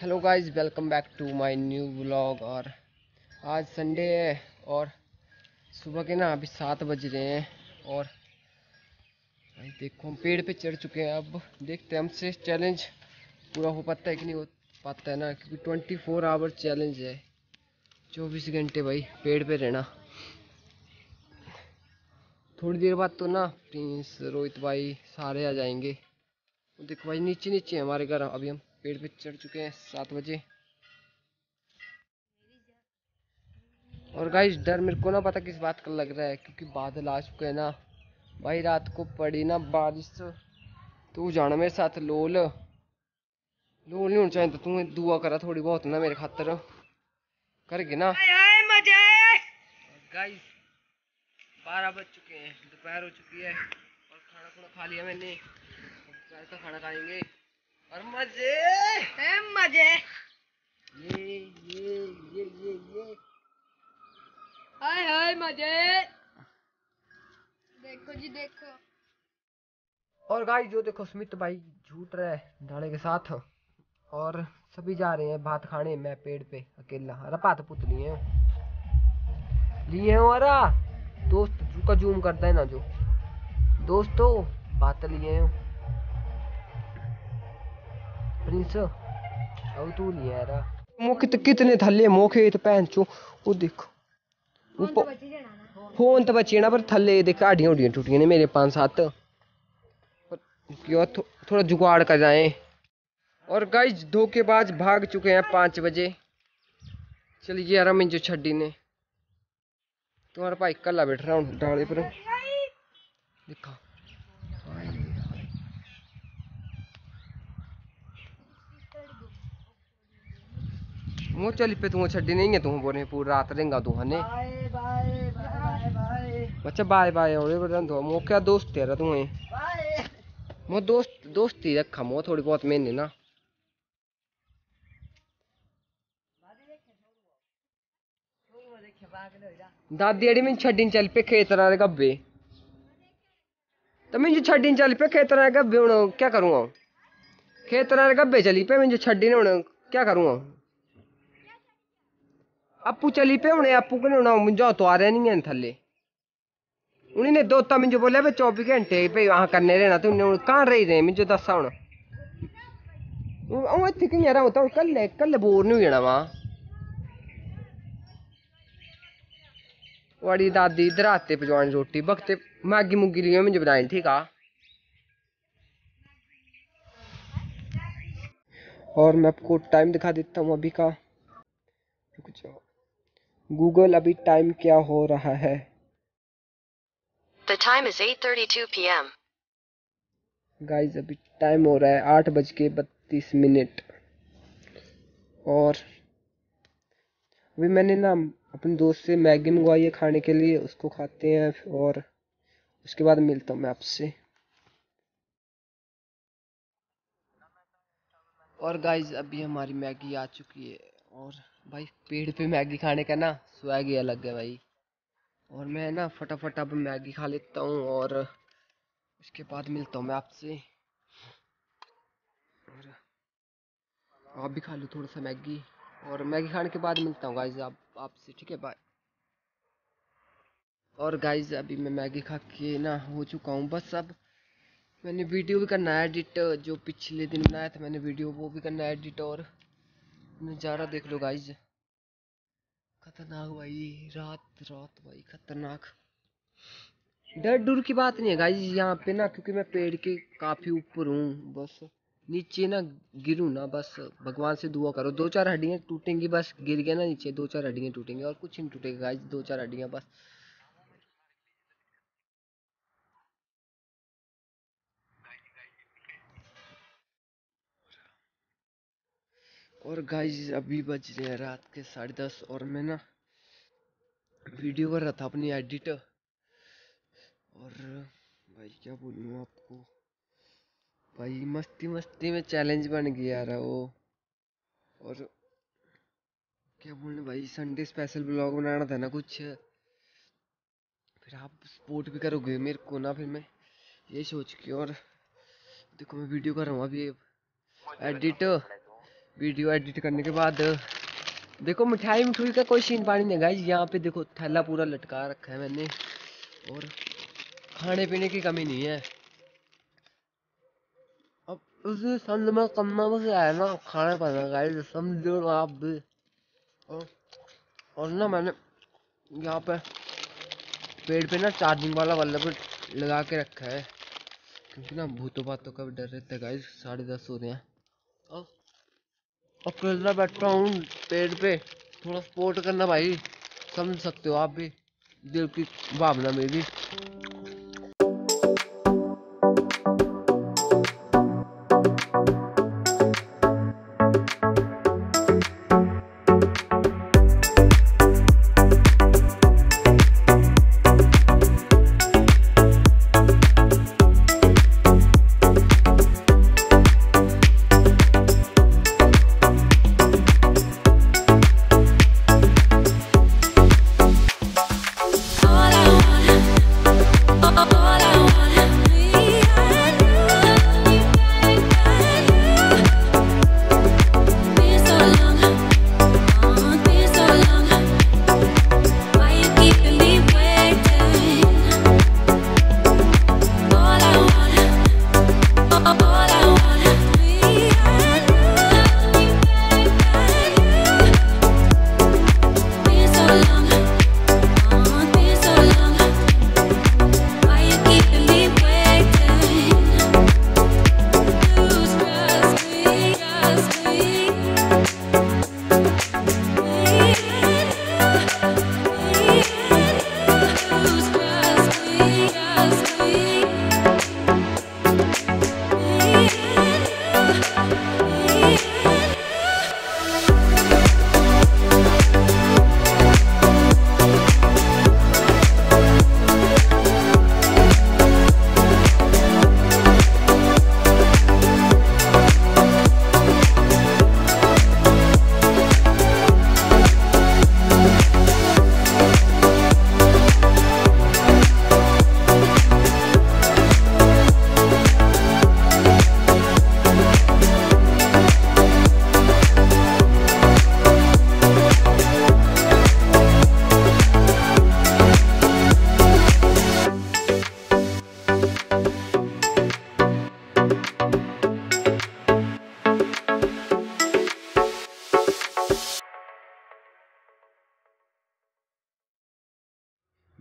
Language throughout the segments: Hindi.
Hello guys welcome back to my new vlog और आज संडे है और सुबह के ना अभी सात बज रहे हैं और देखो हम पेड़ पे चढ़ चुके हैं। अब देखते हैं हमसे चैलेंज पूरा हो पाता है कि नहीं हो पाता है ना, क्योंकि ट्वेंटी फोर आवर चैलेंज है। चौबीस घंटे भाई पेड़ पे रहना। थोड़ी देर बाद तो ना प्रिंस रोहित भाई सारे आ जाएँगे। देखो भाई नीचे नीचे हमारे घर, अभी हम पेड़ पे चढ़ चुके हैं सात बजे। और गाइस डर मेरे को ना पता किस बात का लग रहा है क्योंकि बादल आ चुके हैं ना। भाई रात को पड़ी ना बारिश तू जाना मेरे साथ लोल। लोल नहीं होना चाहिए तो दुआ करा थोड़ी बहुत ना मेरे खातर। करगे ना। गाइस बारह बज चुके हैं दोपहर हो चुकी है और खाना खुना खा लिया मैंने। दोपहर का खाना खाएँगे। और मज़े। है मज़े। ये ये ये ये ये। हाय हाय मज़े। देखो जी देखो। और गाइस जो देखो स्मित भाई झूठ रहा है के साथ और सभी जा रहे हैं भात खाने मैं पेड़ पे अकेला। अरे पात पुत लिए हूँ। लिए हूँ अरे दोस्त का जूम करता है ना जो। दोस्तों बात लिए हूँ। प्रिंस अब तू लिए यार मुख तो कितने थल्ले मोखे तो पहन चो वो देखो। ऊपर फ़ोन तो बचे ना पर थल्ले देख हड्डियाँ उड्डियाँ टूटियाँ ने मेरे पाँच सात। पर क्यों थो, थोड़ा जुगाड़ कर जाए। और गाइस धोखेबाज भाग चुके हैं पाँच बजे। चलिए यार मैं जो छड्डी ने। तुम्हारा भाई कल्ला बैठ रहा हूँ डाले पर। देखा। वो चल पे, तू छड्डी नहीं है तू बोले पूरी रात रहेगा तू हने बाय बाय बाय बाय बच्चा बाय बाय होले बदन तो मो क्या दोस्त तेरा तू है मो दोस्त, दोस्ती रखा मो थोड़ी बहुत मैंने ना। दादी अड़ी मैं छड्डी चल पे खेतरा दे गब्बे। तो मैं जो छड्डी चल पे खेतरा दे गब्बे हूँ क्या करूँगा खेतरा दे गब्बे चली पे मैं जो छड्डी ने हूँ क्या करूँगा आपू चली पे हुने आपू होना मुंजो तो आ नहीं है थले उन्हीं ने दोता मुझे बोला भाई चौबीस घंटे भाई वहाँ करने रहना, तू कहाँ रही रहे मुझे दसा हूँ अऊं इत्थे कियाँ रहां तो कल्ले कल्ले बोर नहीं हो जाना वहाँ वाड़ी दादी इधर आते पजवानी रोटी, बखते मैगी मुगी लियो मुझे बनाई ठीक आ? और मैं आपको टाइम दिखा देता हूँ अभी का। रुक जाओ। गूगल अभी टाइम क्या हो रहा है? The time is 8:32 p.m. Guys अभी टाइम हो रहा है आठ बज के बत्तीस मिनट। और अभी मैंने ना अपने दोस्त से मैगी मंगवाई है खाने के लिए उसको खाते हैं और उसके बाद मिलता हूँ मैं आपसे। और गाइस अभी हमारी मैगी आ चुकी है और भाई, पेड़ पे मैगी खाने का ना स्वैग ही अलग है भाई। और मैं ना फटाफट अब मैगी खा लेता हूँ और उसके बाद मिलता हूँ मैं आपसे। और आप भी खा लो थोड़ा सा मैगी। और मैगी खाने के बाद मिलता हूँ गाइज़ आप, आपसे, ठीक है? बाय और गाइज़ अभी मैं मैगी खा के ना हो चुका हूँ बस अब। मैंने वीडियो भी करना है एडिट जो पिछले दिन बनाया था मैंने वीडियो वो भी करना है एडिट और नज़ारा देख लो गाइज़ खतरनाक भाई, रात रात भाई, खतरनाक। डर डर की बात नहीं है गाइस यहाँ पे ना, क्योंकि मैं पेड़ के काफ़ी ऊपर हूँ, बस। नीचे ना गिरूँ ना, बस। भगवान से दुआ करो। दो चार हड्डियाँ टूटेंगी, बस गिर गया ना नीचे, दो चार हड्डियाँ टूटेंगी और कुछ नहीं टूटेगा गाइस दो चार हड्डियाँ, बस। और गाइस अभी बज रहे हैं रात के साढ़े दस और मैं ना वीडियो कर रहा था अपनी एडिट और भाई, क्या बोलूँ आपको? भाई, मस्ती मस्ती में चैलेंज बन गया यार वो। और क्या बोलने भाई संडे स्पेशल ब्लॉग बनाना था ना कुछ। फिर आप सपोर्ट भी करोगे मेरे को ना, फिर मैं ये सोच के और देखो मैं वीडियो कर रहा हूँ अभी। एडिट वीडियो एडिट करने के बाद देखो मिठाई मिठुई का कोई सीन पानी नहीं गाइज़ यहाँ पे देखो थैला पूरा लटका रखा है मैंने और खाने पीने की कमी नहीं है। अब उस संद में कमना बस है ना खाना पाना गाइज़ समझो ना आप। भी और, और ना मैंने यहाँ पे पेड़ पे ना चार्जिंग वाला बल्ब लगा के रखा है क्योंकि ना भूतों बातों का भी डर रहता है गाइस साढ़े दस हो रहे हैं। और अकेला बैठा हूँ, पेड़ पे। थोड़ा सपोर्ट करना भाई। समझ सकते हो आप भी। दिल की भावना में All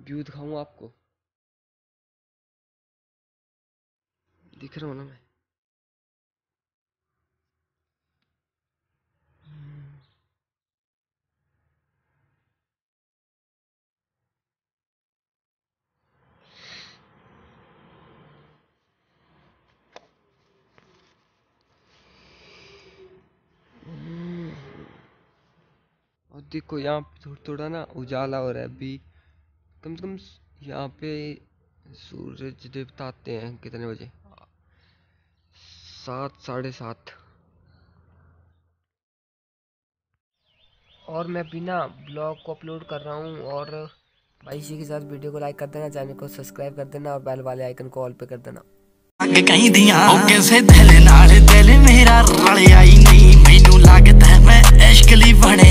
व्यू दिखाऊँ आपको? दिख रहा हूँ ना मैं। और देखो यहाँ थोड़ा थोड़ा ना उजाला हो रहा है, अभी कम से कम स- यहाँ पे सूरज देवता आते हैं कितने बजे सात साढ़े सात और मैं बिना ब्लॉग को अपलोड कर रहा हूँ और भाई इसी के साथ वीडियो को लाइक कर देना चैनल को सब्सक्राइब कर देना और बेल वाले आइकन को ऑल पे कर देना ਅੱਗ ਕਹਿੰਦੀਆਂ ਉਹ ਕਿਸੇ ਦਿਲ ਨਾਲ ਦਿਲ ਮੇਰਾ ਰਲਿਆ ਹੀ ਨਹੀਂ ਮੈਨੂੰ ਲੱਗਦਾ ਮੈਂ ਇਸ਼ਕ ਲਈ ਬਣਿਆ